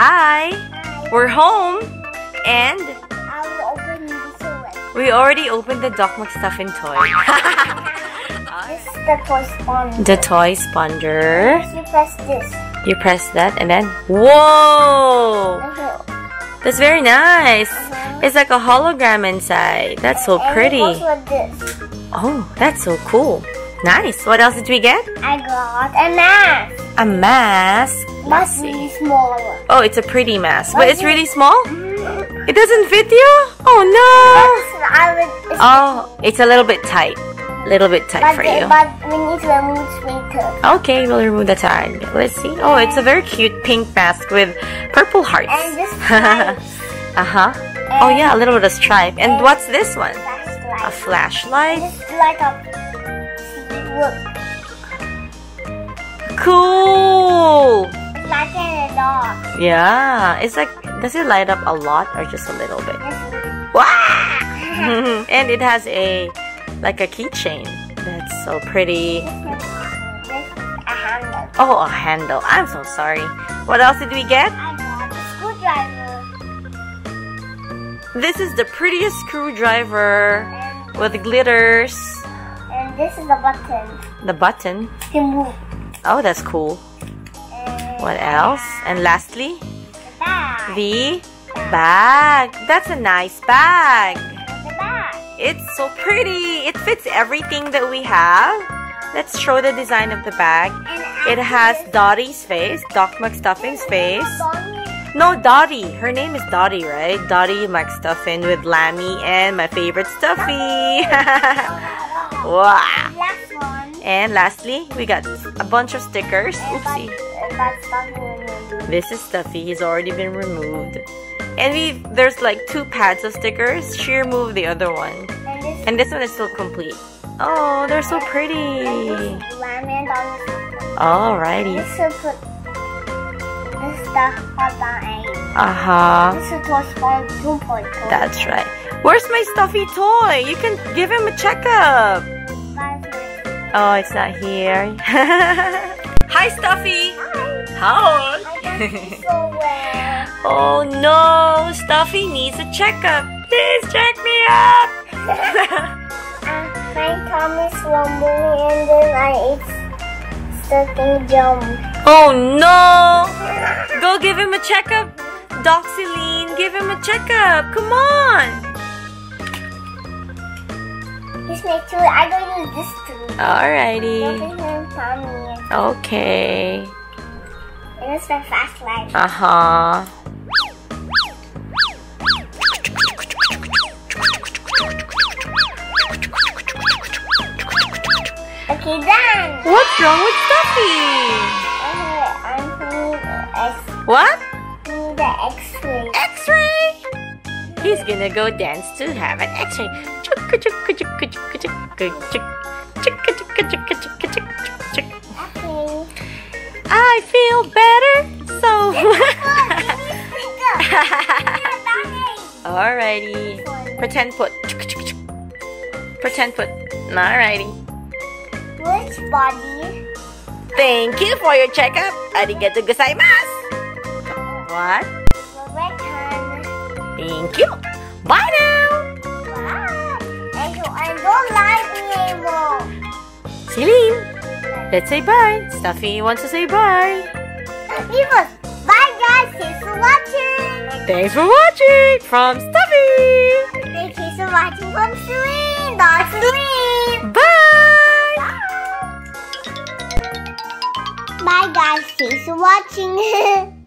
Hi. We're home. And I will open this one. we already opened the Doc McStuffin toy. This is the toy sponge. the toy sponder. You press this. You press that and then, whoa! Uh-huh. That's very nice. Uh-huh. It's like a hologram inside. That's so And pretty. it goes this. Oh, that's so cool. Nice. What else did we get? I got a mask. A mask. Must be smaller. Oh, it's a pretty mask. But But it's really small? Mm. It doesn't fit you? Oh But it's no. Oh, it's a little bit tight. A little bit tight but, for you. but we need to remove later. Okay, we'll remove the tag. Let's see. Oh, it's a very cute pink mask with purple hearts. And this uh-huh. Oh yeah, a little bit of stripe. And what's this one? A flashlight. flashlight? A see, look. Cool! It's like a dog. Yeah, it's like, does it light up a lot or just a little bit? Wow! and it has a, like a keychain. That's so pretty. this is a handle. Oh, a handle. I'm so sorry. What else did we get? I got a screwdriver. This is the prettiest screwdriver with glitters. This is the button The button. to move. Oh, that's cool. And What else? And lastly, the bag. the bag. That's a nice bag. the bag. It's so pretty. It fits everything that we have. Let's show the design of the bag. It has Dottie's face, Doc McStuffin's face. No, Dottie. Her name is Dottie, right? Dottie McStuffin with Lambie and my favorite Stuffy. wow. Last one. And lastly, we got a bunch of stickers. Oopsie. This is Stuffy. He's already been removed. And we there's like two pads of stickers. She removed the other one. And this And this one is still complete. Oh, they're so pretty. and this lamb and all Alrighty. this. This should put this is the hot Uh-huh. This is toy spawn 2.0. That's right. Where's my stuffy toy? You can give him a checkup. Oh, it's not here. Hi, Stuffy. Hi. Hi. I got this so well. oh no, Stuffy needs a checkup. Please check me up. Uh, my is rumbling and then I ate certain jump. oh no. Go give him a checkup. Doxyline, give him a checkup. Come on. He's my tool. I don't use this tool. Alrighty. Okay. And it's my flashlight. Uh-huh. Okay, done. What's wrong with Stuffy? I'm need the What? X. Need the X-ray. X-ray? He's gonna go dance to have an X-ray. I feel better. So. Alrighty. Pretend put. Chukka, chukka, chuk. Pretend put. Alrighty. Which body? Thank you for your checkup. Arigato gozaimasu. What? The red hand. Thank you. Bye now. Wow. And you don't like me anymore. Celine, let's say bye. Stuffy wants to say bye. People, bye guys. Thanks for watching. Thanks for watching from Stuffy. Thank you for watching from Celine. That's Celine. Bye. Bye guys. Thanks for watching.